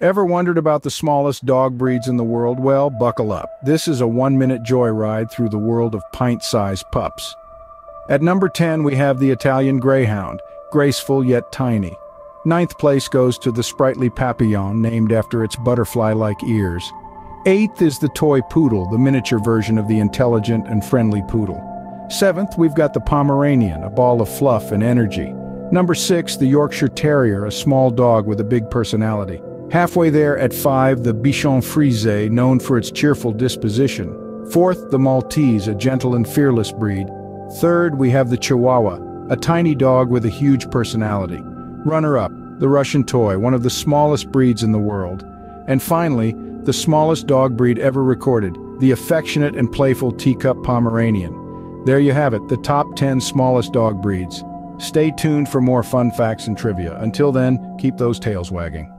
Ever wondered about the smallest dog breeds in the world? Well, buckle up. This is a one-minute joyride through the world of pint-sized pups. At number 10, we have the Italian Greyhound, graceful yet tiny. Ninth place goes to the sprightly Papillon, named after its butterfly-like ears. Eighth is the toy poodle, the miniature version of the intelligent and friendly poodle. Seventh, we've got the Pomeranian, a ball of fluff and energy. Number six, the Yorkshire Terrier, a small dog with a big personality. Halfway there at five, the Bichon Frise, known for its cheerful disposition. Fourth, the Maltese, a gentle and fearless breed. Third, we have the Chihuahua, a tiny dog with a huge personality. Runner-up, the Russian Toy, one of the smallest breeds in the world. And finally, the smallest dog breed ever recorded, the affectionate and playful teacup Pomeranian. There you have it, the top 10 smallest dog breeds. Stay tuned for more fun facts and trivia. Until then, keep those tails wagging.